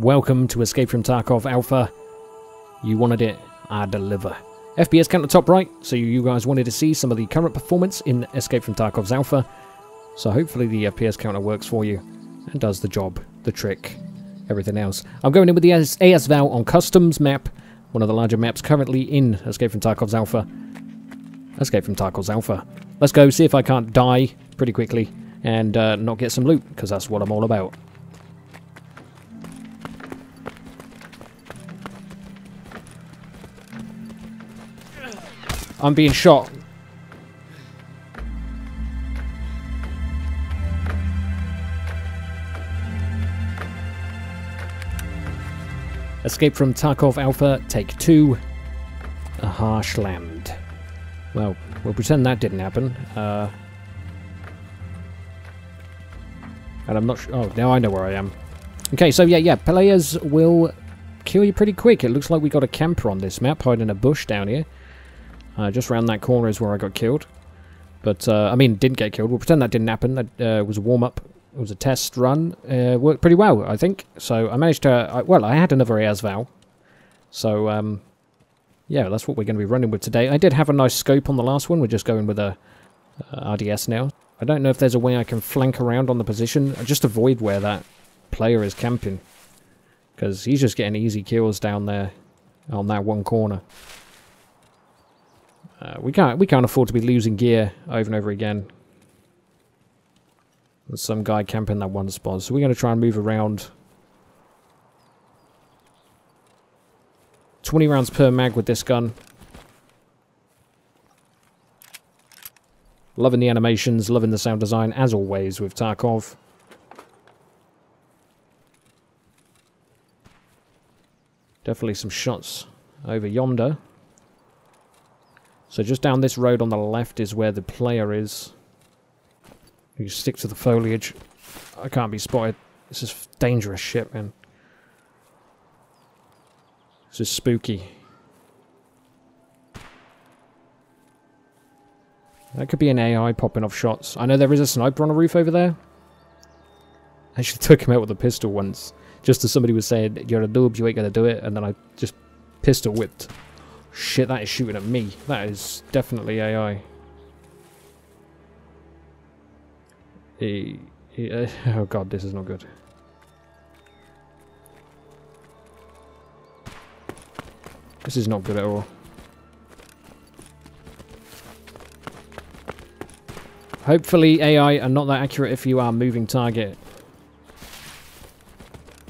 Welcome to Escape from Tarkov Alpha. You wanted it, I deliver. FPS count at top right, so you guys wanted to see some of the current performance in Escape from Tarkov's Alpha. So hopefully the FPS counter works for you and does the job, the trick, everything else. I'm going in with the AS, AS Val on Customs map, one of the larger maps currently in Escape from Tarkov's Alpha. Escape from Tarkov's Alpha. Let's go see if I can't die pretty quickly and uh, not get some loot, because that's what I'm all about. I'm being shot. Escape from Tarkov Alpha, take two. A harsh land. Well, we'll pretend that didn't happen. Uh, and I'm not sure. Oh, now I know where I am. Okay, so yeah, yeah, players will kill you pretty quick. It looks like we got a camper on this map, hiding in a bush down here. Uh, just around that corner is where I got killed. But, uh, I mean, didn't get killed. We'll pretend that didn't happen. That uh, was a warm-up. It was a test run. Uh, worked pretty well, I think. So I managed to... I, well, I had another ASVAL. So, um, yeah, that's what we're going to be running with today. I did have a nice scope on the last one. We're just going with a RDS now. I don't know if there's a way I can flank around on the position. Just avoid where that player is camping. Because he's just getting easy kills down there on that one corner. Uh, we can't we can't afford to be losing gear over and over again. There's some guy camping that one spot, so we're going to try and move around. 20 rounds per mag with this gun. Loving the animations, loving the sound design, as always with Tarkov. Definitely some shots over yonder. So just down this road on the left is where the player is. You stick to the foliage. I can't be spotted. This is dangerous shit, man. This is spooky. That could be an AI popping off shots. I know there is a sniper on a roof over there. I actually took him out with a pistol once. Just as somebody was saying, you're a noob, you ain't gonna do it. And then I just pistol whipped. Shit, that is shooting at me. That is definitely AI. He, he, uh, oh god, this is not good. This is not good at all. Hopefully AI are not that accurate if you are moving target.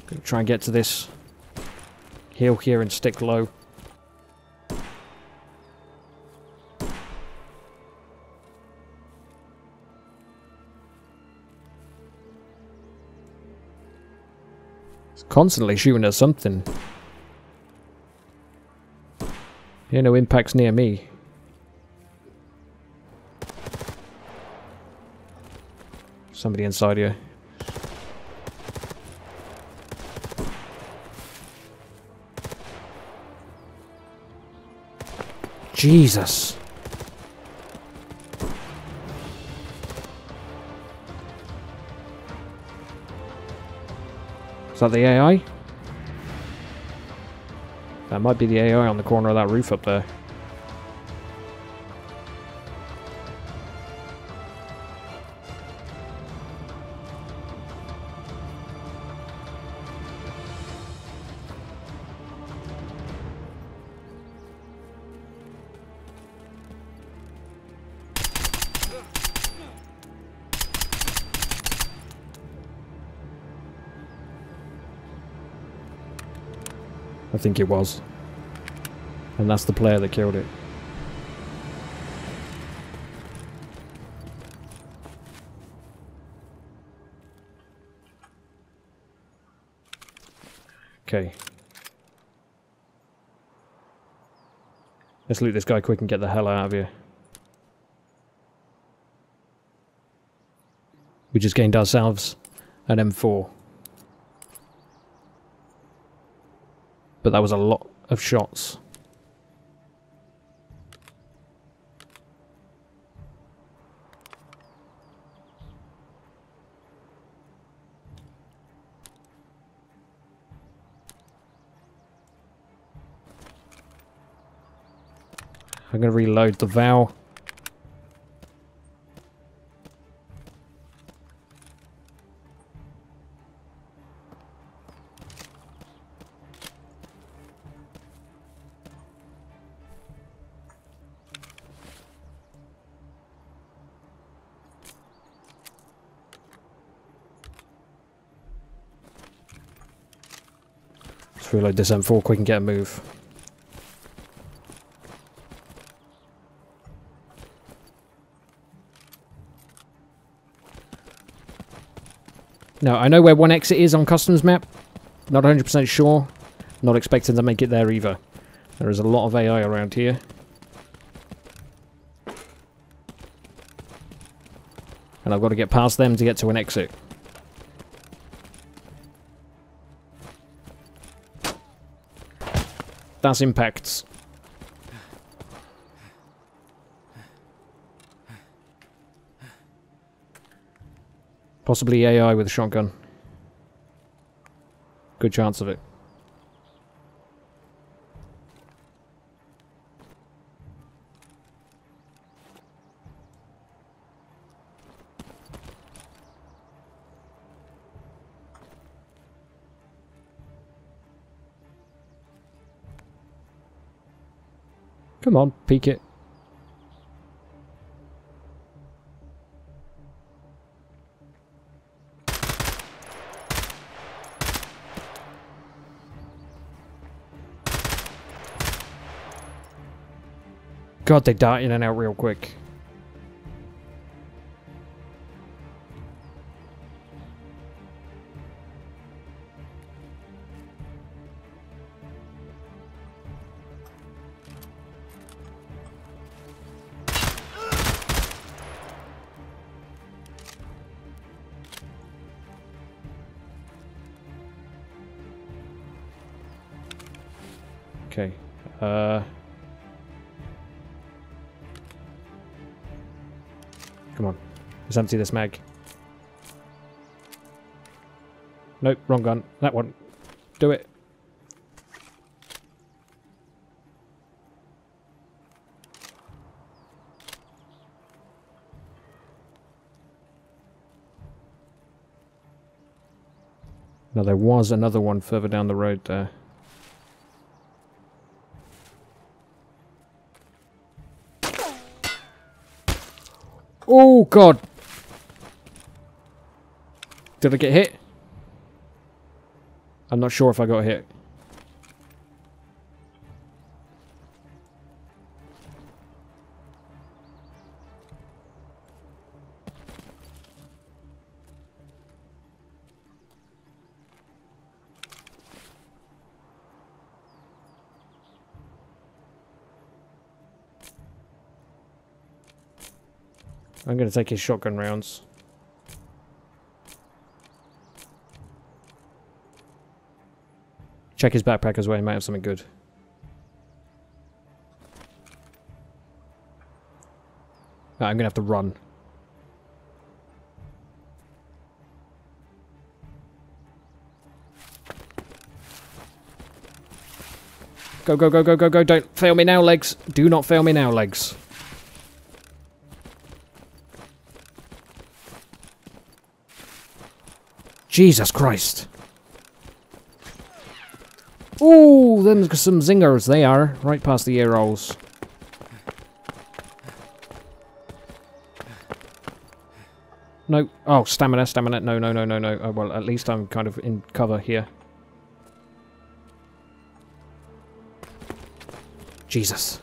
Gonna Try and get to this hill here and stick low. Constantly shooting at something. Yeah, no impacts near me. Somebody inside here. Jesus. Is that the AI? That might be the AI on the corner of that roof up there. I think it was. And that's the player that killed it. Okay. Let's loot this guy quick and get the hell out of here. We just gained ourselves an M4. But that was a lot of shots. I'm going to reload the valve. Let's reload this M4 quick and get a move. Now, I know where one exit is on customs map. Not 100% sure. Not expecting to make it there either. There is a lot of AI around here. And I've got to get past them to get to an exit. That's impacts. Possibly AI with a shotgun. Good chance of it. Come on, peek it. God, they dart in and out real quick. Okay. Uh... Come on. Let's empty this mag. Nope, wrong gun. That one. Do it. Now there was another one further down the road there. Oh god! Did I get hit? I'm not sure if I got hit. I'm going to take his shotgun rounds. Check his backpack as well, he might have something good. I'm going to have to run. Go, go, go, go, go, go. Don't fail me now, legs. Do not fail me now, legs. Jesus Christ. Ooh, them some zingers they are. Right past the arrows. No. Oh, stamina, stamina. No, no, no, no, no. Oh, well, at least I'm kind of in cover here. Jesus.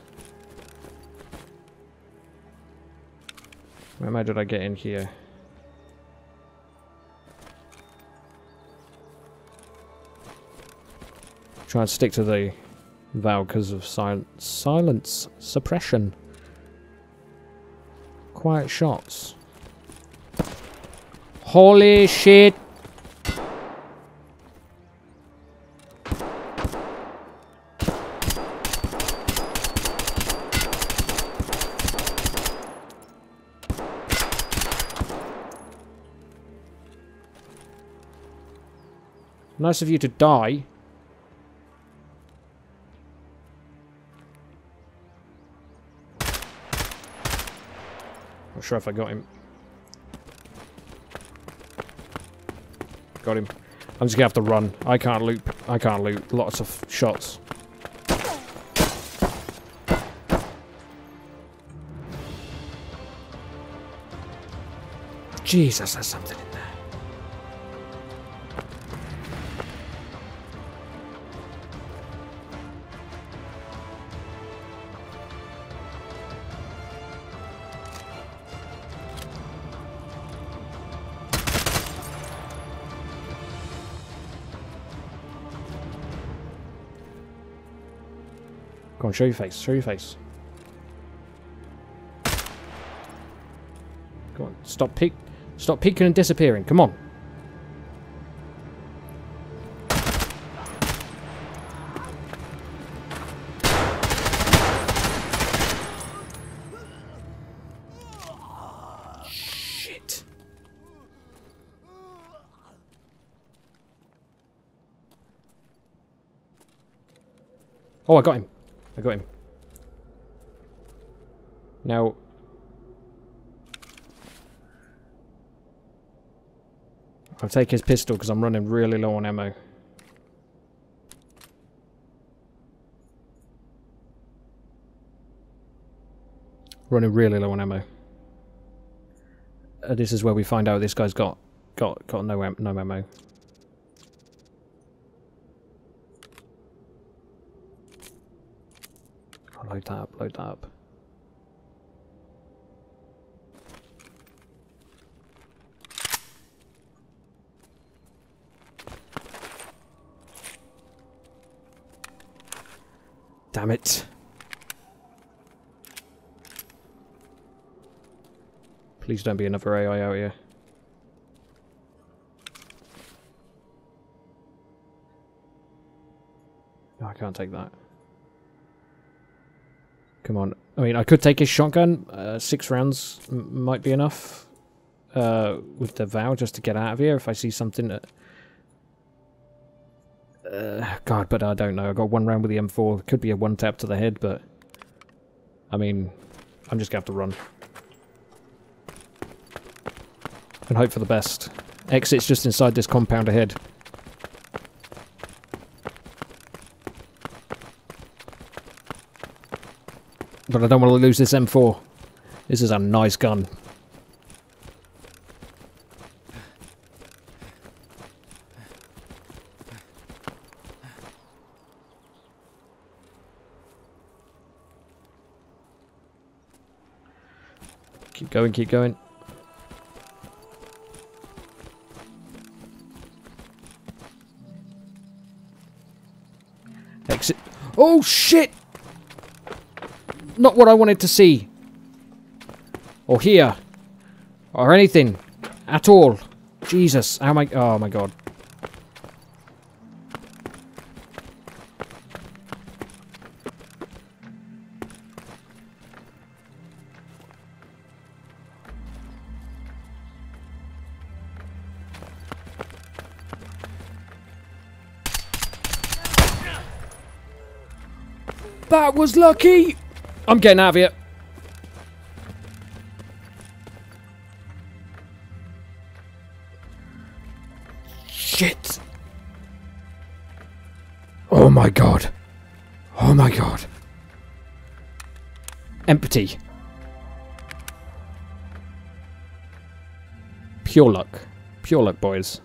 Where did I get in here? Try and stick to the Val because of sil silence suppression. Quiet shots. Holy shit! Nice of you to die. Not sure if I got him. Got him. I'm just gonna have to run. I can't loop. I can't loot. Lots of shots. Jesus, there's something in Go on, show your face. Show your face. Come on, stop peek, stop peeking and disappearing. Come on. Shit. Oh, I got him. I got him. Now... I'll take his pistol because I'm running really low on ammo. Running really low on ammo. Uh, this is where we find out this guy's got got got no no ammo. Load that up, load that up. Damn it. Please don't be another AI out here. I can't take that. Come on. I mean, I could take his shotgun. Uh, six rounds might be enough uh, with the vow just to get out of here if I see something that... Uh, God, but I don't know. I got one round with the M4. Could be a one tap to the head, but... I mean, I'm just going to have to run. And hope for the best. Exit's just inside this compound ahead. But I don't want to lose this M4. This is a nice gun. Keep going, keep going. Exit. Oh shit! Not what I wanted to see. Or hear. Or anything. At all. Jesus. How am I... Oh my god. That was lucky! I'm getting out of here. Shit. Oh my god. Oh my god. Empty. Pure luck. Pure luck, boys.